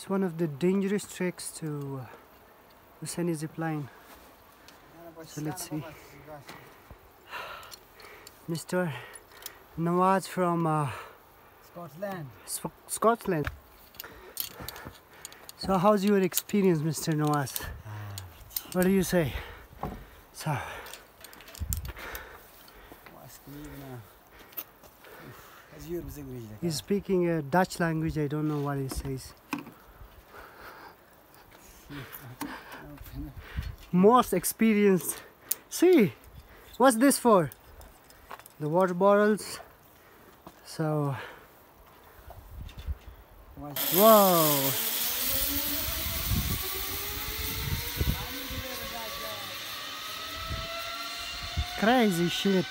It's one of the dangerous treks to uh, Hussaini zip line. So let's see. Mr. Nawaz from uh, Scotland. Sc- Scotland. So, how's your experience, Mr. Nawaz? What do you say? So, he's speaking a Dutch language. I don't know what he says. Most experienced. See, what's this for? The water bottles. So, whoa. Crazy shit.